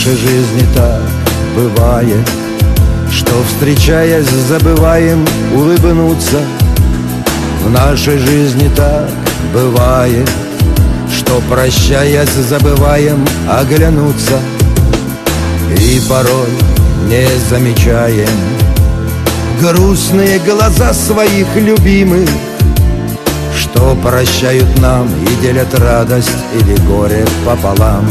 нашей жизни так бывает Что, встречаясь, забываем улыбнуться. В нашей жизни так бывает Что, прощаясь, забываем оглянуться. И порой не замечаем Грустные глаза своих любимых Что прощают нам и делят радость или горе пополам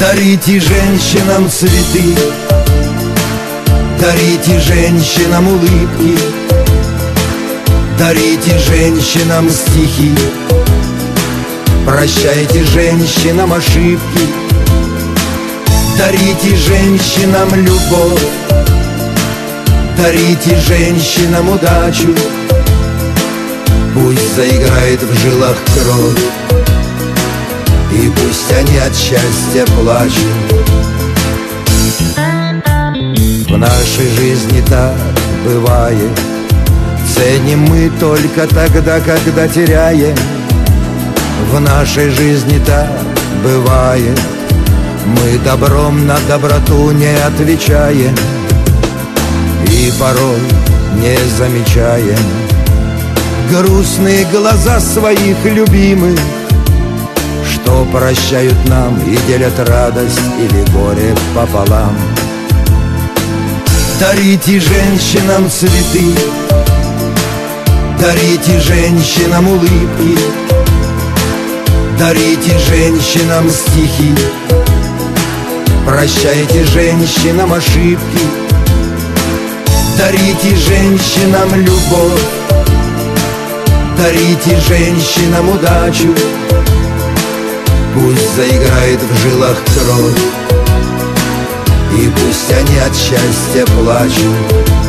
Дарите женщинам цветы Дарите женщинам улыбки Дарите женщинам стихи. Прощайте женщинам ошибки Дарите женщинам любовь Дарите женщинам удачу. Пусть заиграет в жилах кровь и пусть они от счастья плачут. В нашей жизни так бывает. Ценим мы только тогда, когда теряем. В нашей жизни так бывает. Мы добром на доброту не отвечаем. И порой не замечаем. Грустные глаза своих любимых что прощают нам и делят радость или горе пополам. Дарите женщинам цветы Дарите женщинам улыбки Дарите женщинам стихи. Прощайте женщинам ошибки Дарите женщинам любовь Дарите женщинам удачу Пусть заиграет в жилах кровь И пусть они от счастья плачут